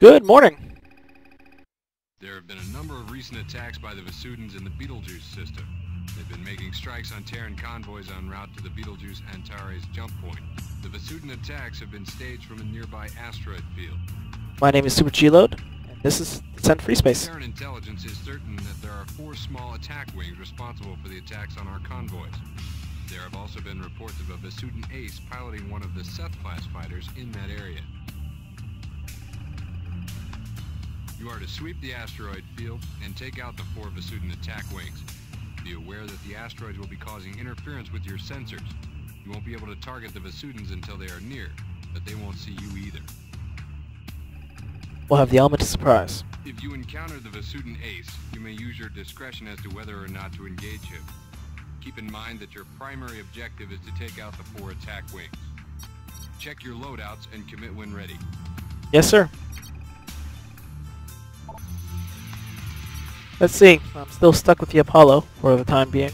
Good morning. There have been a number of recent attacks by the Vasudans in the Betelgeuse system. They've been making strikes on Terran convoys en route to the Betelgeuse Antares jump point. The Vasudan attacks have been staged from a nearby asteroid field. My name is Super G-Load, and this is Descent Free Space. Terran intelligence is certain that there are four small attack wings responsible for the attacks on our convoys. There have also been reports of a Vasudan ace piloting one of the Seth-class fighters in that area. You are to sweep the asteroid field and take out the four Vasudan attack wings. Be aware that the asteroids will be causing interference with your sensors. You won't be able to target the Vasudans until they are near, but they won't see you either. We'll have the element of surprise. If you encounter the Vasudan ace, you may use your discretion as to whether or not to engage him. Keep in mind that your primary objective is to take out the four attack wings. Check your loadouts and commit when ready. Yes, sir. Let's see. I'm still stuck with the Apollo for the time being.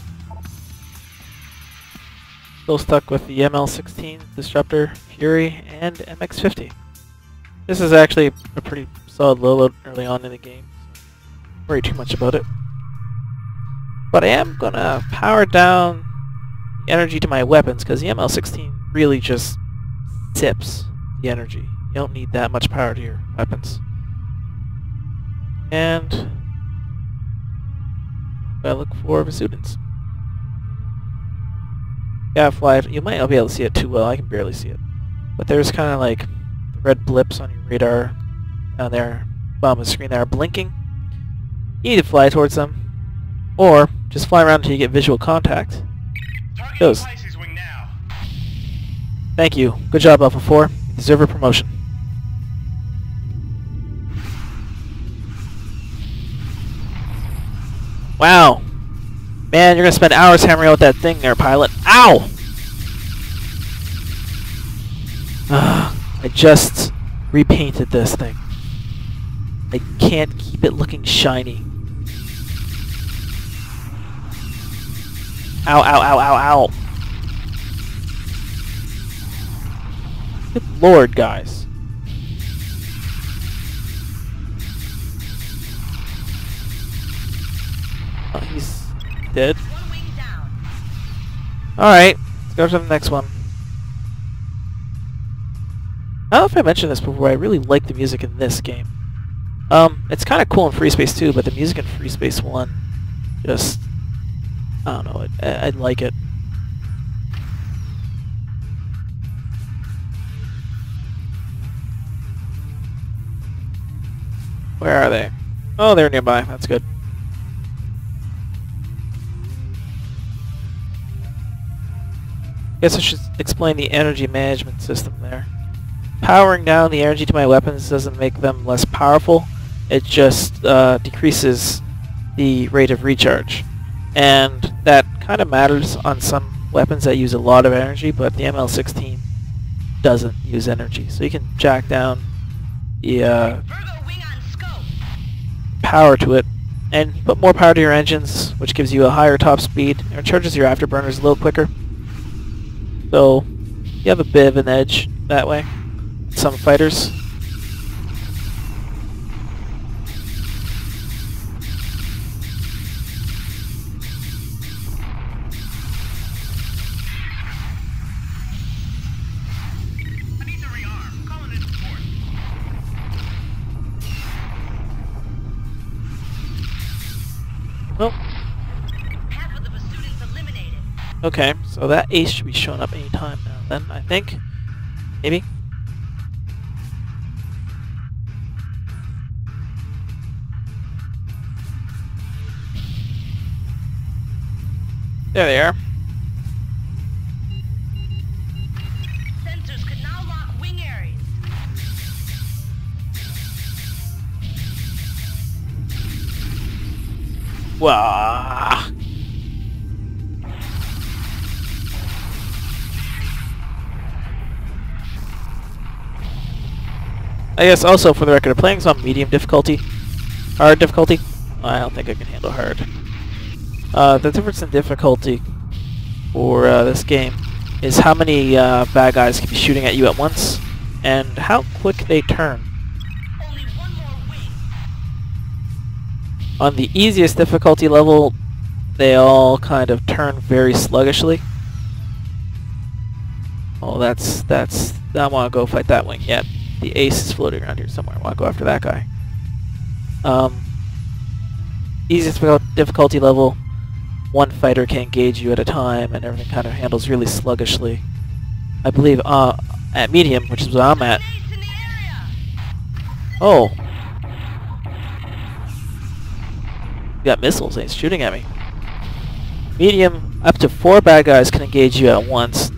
Still stuck with the ML-16, Disruptor, Fury, and MX-50. This is actually a pretty solid low load early on in the game. So don't worry too much about it. But I am gonna power down the energy to my weapons because the ML-16 really just sips the energy. You don't need that much power to your weapons. And I look for Vasudans. Yeah, fly. You might not be able to see it too well. I can barely see it. But there's kind of like the red blips on your radar down there, bottom of the screen that are blinking. You need to fly towards them. Or just fly around until you get visual contact. Goes. Thank you. Good job, Alpha 4. You deserve a promotion. Wow. Man, you're gonna spend hours hammering out that thing there, pilot. Ow! I just repainted this thing. I can't keep it looking shiny. Ow, ow, ow, ow, ow. Good lord, guys. He's dead. Alright, let's go to the next one. I don't know if I mentioned this before, I really like the music in this game. Um, it's kind of cool in Free Space 2, but the music in Free Space 1 just... I don't know, I, I like it. Where are they? Oh, they're nearby. That's good. Guess I should explain the energy management system there. Powering down the energy to my weapons doesn't make them less powerful, it just uh, decreases the rate of recharge. And that kind of matters on some weapons that use a lot of energy, but the ML16 doesn't use energy. So you can jack down the uh, power to it and put more power to your engines, which gives you a higher top speed and charges your afterburners a little quicker. So you have a bit of an edge that way. Some fighters. Well, Okay, so that ace should be showing up any time now then, I think. Maybe. There they are. Sensors I guess also for the record, I'm playing on medium difficulty. Hard difficulty? I don't think I can handle hard. Uh, the difference in difficulty for uh, this game is how many uh, bad guys can be shooting at you at once, and how quick they turn. On the easiest difficulty level, they all kind of turn very sluggishly. Oh, that's, that's, I want to go fight that wing. Yeah, the ace is floating around here somewhere. I want to go after that guy. Um, easiest difficulty level, one fighter can engage you at a time, and everything kind of handles really sluggishly. I believe uh, at medium, which is where I'm at. Oh. You got missiles he's shooting at me. Medium, up to four bad guys can engage you at once.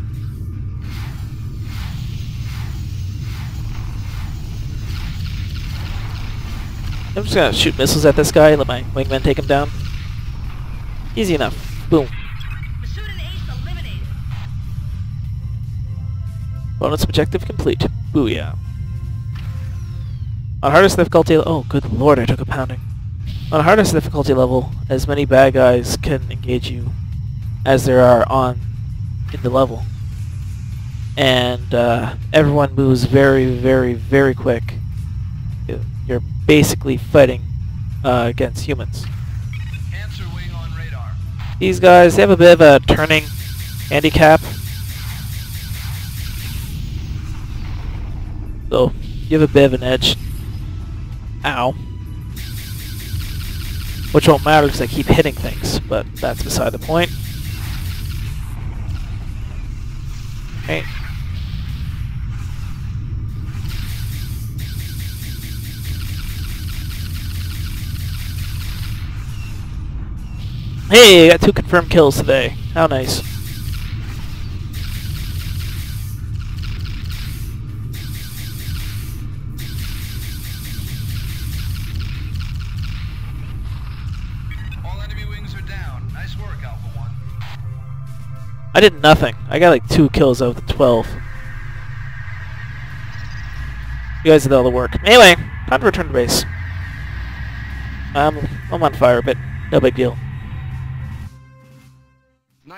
I'm just gonna shoot missiles at this guy, let my wingman take him down. Easy enough. Boom. Bonus objective complete. Booyah. On hardest difficulty, oh good lord, I took a pounding. On hardest difficulty level, as many bad guys can engage you as there are on in the level. And uh, everyone moves very, very, very quick. You- You're basically fighting uh, against humans. Wing on radar. These guys, they have a bit of a turning handicap. So, you have a bit of an edge. Ow. Which won't matter because I keep hitting things, but that's beside the point. Okay. Hey, I got two confirmed kills today. How nice. All enemy wings are down. Nice work, Alpha 1. I did nothing. I got like two kills out of the 12. You guys did all the work. Anyway, time to return to base. Um, I'm on fire, but no big deal.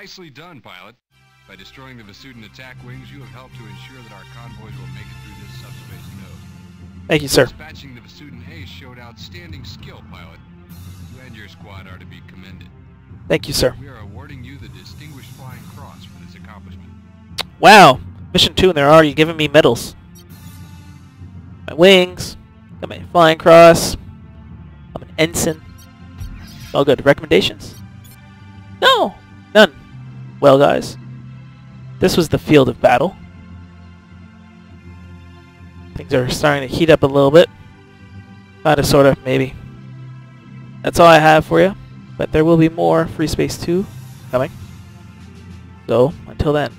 Nicely done, pilot. By destroying the Vasudan attack wings, you have helped to ensure that our convoys will make it through this subspace node. Thank you, sir. Dispatching the Vasudan Ace showed outstanding skill, pilot. You and your squad are to be commended. Thank you, sir. We are awarding you the Distinguished Flying Cross for this accomplishment. Wow! Mission 2 and they're already giving me medals. My wings, got my flying cross, I'm an ensign. All good. Recommendations? No! Well, guys, this was the field of battle. Things are starting to heat up a little bit. Kinda, sorta, maybe. That's all I have for you. But there will be more Free Space 2 coming. So, until then.